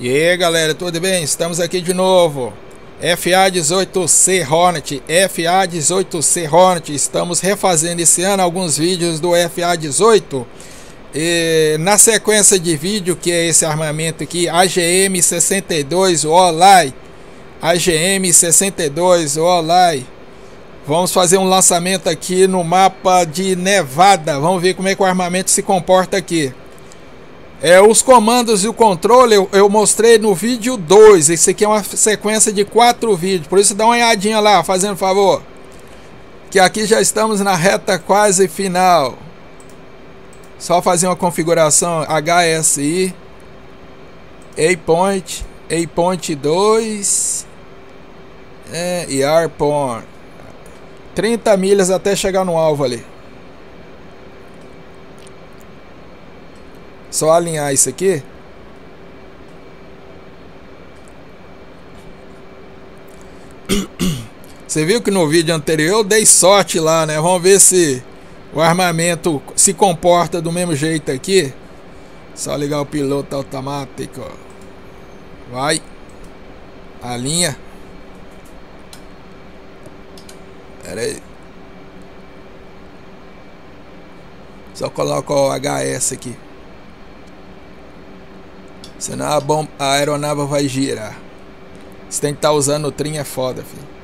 E aí galera, tudo bem? Estamos aqui de novo. FA18C Hornet, FA18C Hornet. Estamos refazendo esse ano alguns vídeos do FA18. E na sequência de vídeo, que é esse armamento aqui, AGM-62 Olai. AGM-62 Olai. Vamos fazer um lançamento aqui no mapa de Nevada. Vamos ver como é que o armamento se comporta aqui. É, os comandos e o controle eu, eu, mostrei no vídeo 2. Esse aqui é uma sequência de quatro vídeos. Por isso dá uma olhadinha lá, fazendo favor. Que aqui já estamos na reta quase final. Só fazer uma configuração HSI. A-Point. A-Point 2. É, e AirPort. 30 milhas até chegar no alvo ali. Só alinhar isso aqui. Você viu que no vídeo anterior eu dei sorte lá, né? Vamos ver se o armamento se comporta do mesmo jeito aqui. Só ligar o piloto automático. Vai. Alinha. Pera aí. Só coloca o HS aqui. Senão a, bom, a aeronave vai girar. Você tem que estar tá usando o trim, é foda, filho.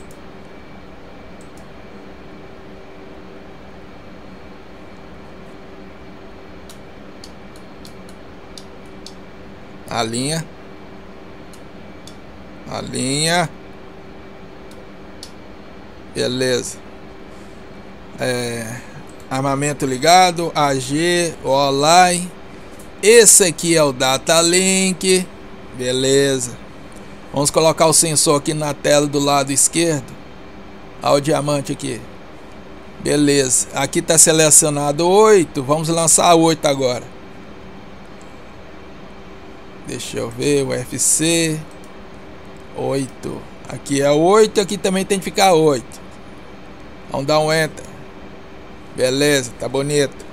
A linha. A linha. Beleza. É, armamento ligado. AG, online. Esse aqui é o Data Link. Beleza. Vamos colocar o sensor aqui na tela do lado esquerdo. Olha o diamante aqui. Beleza. Aqui está selecionado 8. Vamos lançar 8 agora. Deixa eu ver. UFC. 8. Aqui é 8. Aqui também tem que ficar 8. Vamos dar um enter. Beleza. Tá bonito.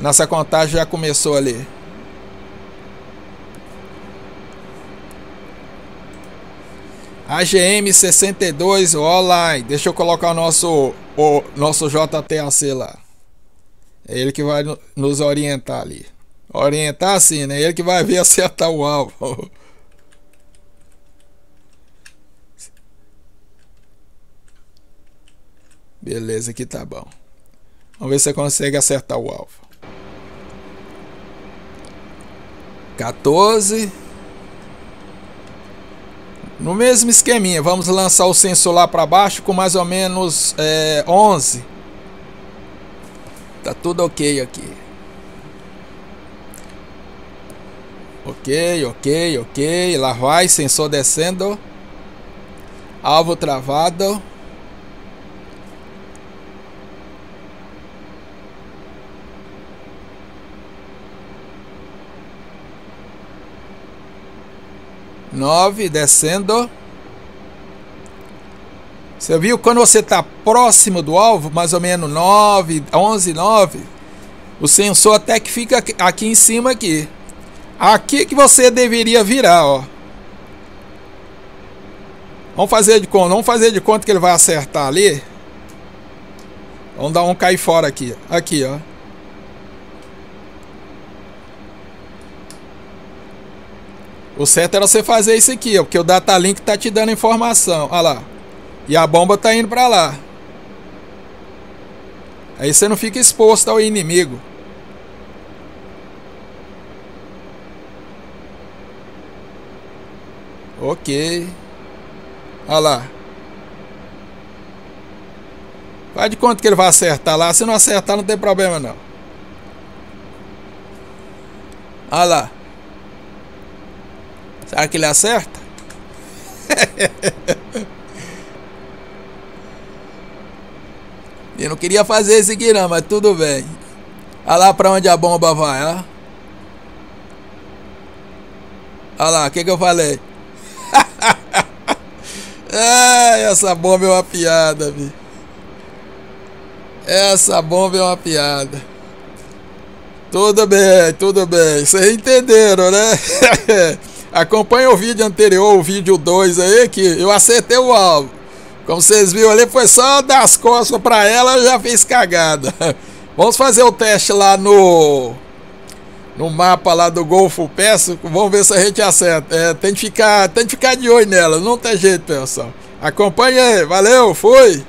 Nossa contagem já começou ali. AGM 62 online. Deixa eu colocar o nosso o nosso JTAC lá. É ele que vai nos orientar ali. Orientar assim, né? Ele que vai ver acertar o alvo. Beleza, aqui tá bom. Vamos ver se você consegue acertar o alvo. 14. No mesmo esqueminha, vamos lançar o sensor lá para baixo com mais ou menos é, 11. Tá tudo ok aqui. Ok, ok, ok. Lá vai, sensor descendo. Alvo travado. 9, descendo. Você viu quando você está próximo do alvo, mais ou menos 9, 11, 9, o sensor até que fica aqui em cima aqui. Aqui que você deveria virar, ó. Vamos fazer de conta, vamos fazer de conta que ele vai acertar ali. Vamos dar um cair fora aqui, aqui, ó. O certo era você fazer isso aqui, ó, porque o datalink tá te dando informação. Olha lá. E a bomba tá indo para lá. Aí você não fica exposto ao inimigo. Ok. Olha lá. Faz de conta que ele vai acertar lá. Se não acertar, não tem problema não. Olha lá. Será que ele acerta? Eu não queria fazer isso aqui não, mas tudo bem. Olha lá pra onde a bomba vai, ó. Olha lá, o que que eu falei? Ai, essa bomba é uma piada, vi. Essa bomba é uma piada. Tudo bem, tudo bem. Vocês entenderam, né? Acompanha o vídeo anterior, o vídeo 2 aí, que eu acertei o alvo. Como vocês viram ali, foi só dar as costas para ela, já fez cagada. Vamos fazer o teste lá no no mapa lá do Golfo Pérsico. Vamos ver se a gente acerta. É, tem, que ficar, tem que ficar de olho nela, não tem jeito, pessoal. Acompanha aí, valeu, fui!